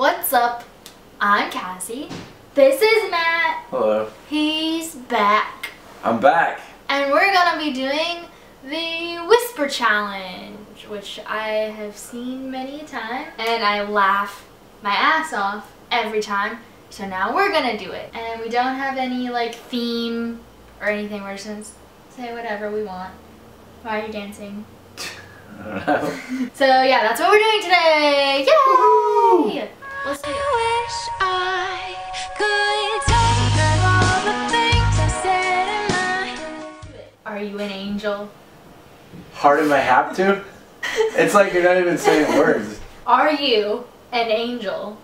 What's up? I'm Kassie. This is Matt. Hello. He's back. I'm back. And we're gonna be doing the Whisper Challenge, which I have seen many a time, and I laugh my ass off every time. So now we're gonna do it. And we don't have any like theme or anything. We're just gonna say whatever we want. Why are you dancing? I don't know. So yeah, that's what we're doing today. Yay! Woohoo! Let's do it. wish I could take all the things I said in my Are you an angel? Hard am I have to? It's like you're not even saying words. Are you an angel?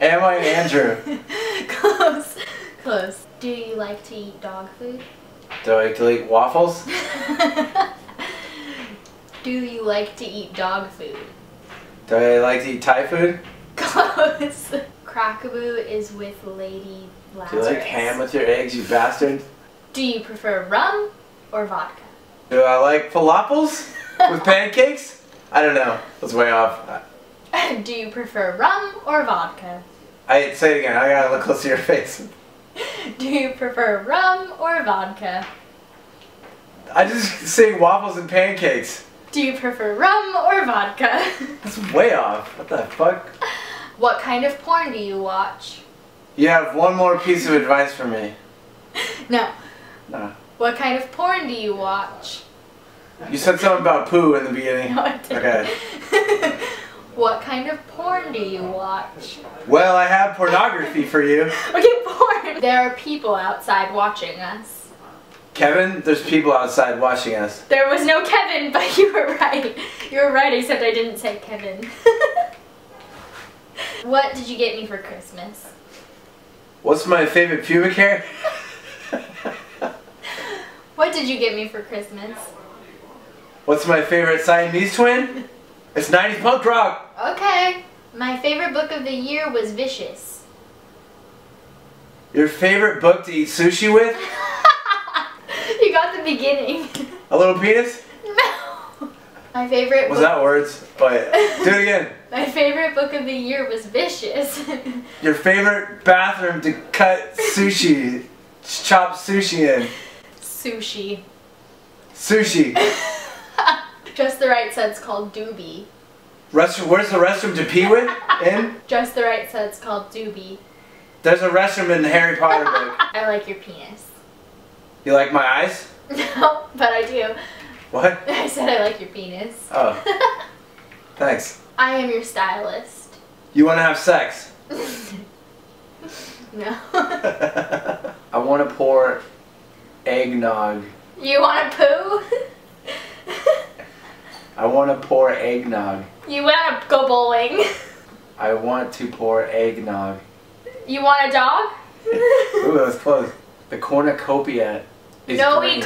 Am I an Andrew? Close. Close. Do you like to eat dog food? Do I like to eat waffles? Do you like to eat dog food? Do I like to eat Thai food? Close. Crackaboo is with Lady Do you like ham with your eggs, you bastard? Do you prefer rum or vodka? Do I like falafels with pancakes? I don't know. That's way off. Do you prefer rum or vodka? I say it again. I gotta look close to your face. Do you prefer rum or vodka? I just say waffles and pancakes. Do you prefer rum or vodka? That's way off. What the fuck? What kind of porn do you watch? You have one more piece of advice for me. No. No. What kind of porn do you watch? You said something about poo in the beginning. No, I didn't. Okay. what kind of porn do you watch? Well, I have pornography for you. Okay, porn. There are people outside watching us. Kevin, there's people outside watching us. There was no Kevin, but you were right. You were right, except I didn't say Kevin. What did you get me for Christmas? What's my favorite pubic hair? What did you get me for Christmas? What's my favorite Siamese twin? It's 90s punk rock. Okay. My favorite book of the year was Vicious. Your favorite book to eat sushi with? you got the beginning. A little penis? My favorite Was that words? But do it again. My favorite book of the year was Vicious. Your favorite bathroom to cut sushi, chop sushi in. Sushi. Sushi. Just the right set's called doobie. Restroom, where's the restroom to pee with? In? Just the right set's called doobie. There's a restroom in the Harry Potter book. I like your penis. You like my eyes? No, but I do. What? I said I like your penis. Oh, thanks. I am your stylist. You want to have sex? no. I want to pour eggnog. you want to poo? I want to pour eggnog. you want to go bowling? I want to pour eggnog. You want a dog? Ooh, that was close. The cornucopia is no, we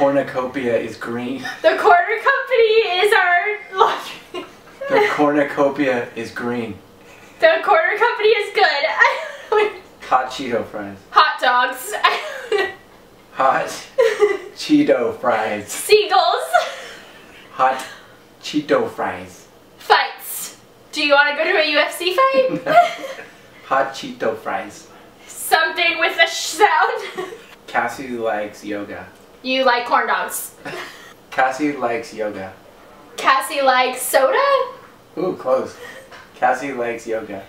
cornucopia is green. the quarter company is our laundry. The cornucopia is green. the quarter company is good. Hot Cheeto fries. Hot dogs. Hot Cheeto fries. Seagulls. Hot Cheeto fries. Fights. Do you want to go to a UFC fight? Hot Cheeto fries. Something with a sh sound. Kassie likes yoga. You like corn dogs. Kassie likes yoga. Kassie likes soda. Ooh, close. Kassie likes yoga.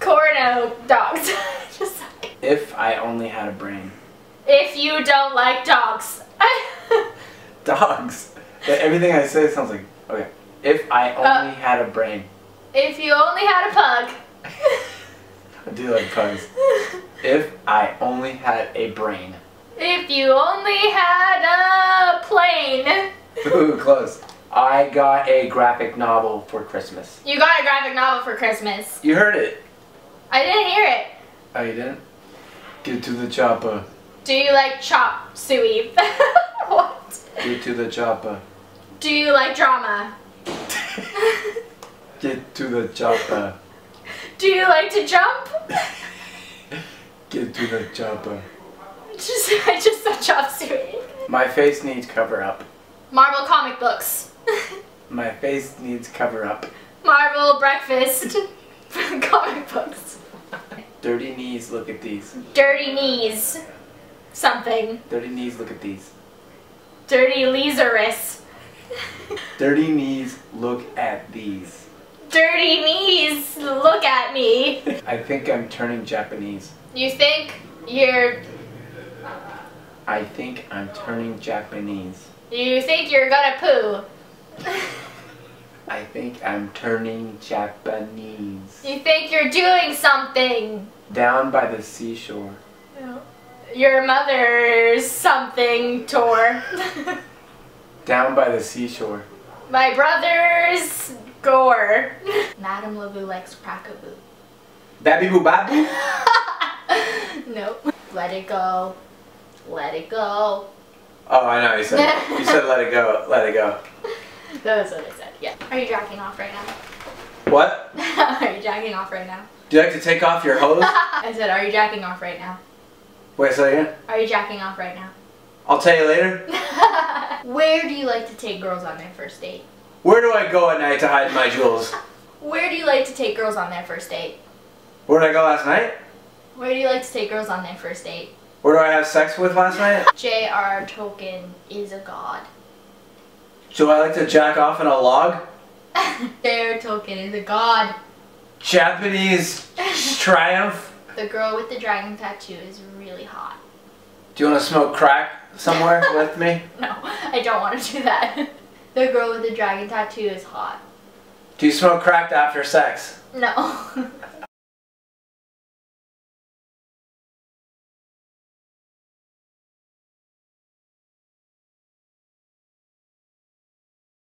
Corno dogs. Just like- If I only had a brain. if you don't like dogs. Dogs. Everything I say sounds like okay. If I uh, only had a brain. if you only had a pug. I do like puns. If I only had a brain. If you only had a plane. Ooh, close. I got a graphic novel for Christmas. You got a graphic novel for Christmas. You heard it. I didn't hear it. Oh, you didn't? Get to the chopper. Do you like chop suey? what? Get to the chopper. Do you like drama? Get to the chopper. Do you like to jump? Get to the chopper. Just, I just saw chop suey. My face needs cover up. Marvel comic books. My face needs cover up. Marvel breakfast. Comic books. Dirty knees, look at these. Dirty knees. Something. Dirty knees, look at these. Dirty Lazarus. Dirty knees, look at these. Dirty knees. Look at me. I think I'm turning Japanese. You think you're I think I'm turning Japanese. you think you're gonna poo. I think I'm turning Japanese. You think you're doing something. Down by the seashore. Your mother's something tour. Down by the seashore. My brother's gore. Madame Lavu likes crackaboo. Baby boo babu? nope. Let it go. Let it go. Oh, I know, you said You said let it go, let it go. That's what I said. Yeah. Are you jacking off right now? What? are you jacking off right now? Do you like to take off your hose? I said, are you jacking off right now? Wait a second. Are you jacking off right now? I'll tell you later. Where do you like to take girls on their first date? Where do I go at night to hide my jewels? Where do you like to take girls on their first date? Where did I go last night? Where do you like to take girls on their first date? Where do I have sex with last night? J.R. Tolkien is a god. Do I like to jack off in a log? J.R. Tolkien is a god. Japanese triumph? The girl with the dragon tattoo is really hot. Do you want to smoke crack somewhere with me? No, I don't want to do that. The girl with the dragon tattoo is hot. Do you smoke crack after sex? No.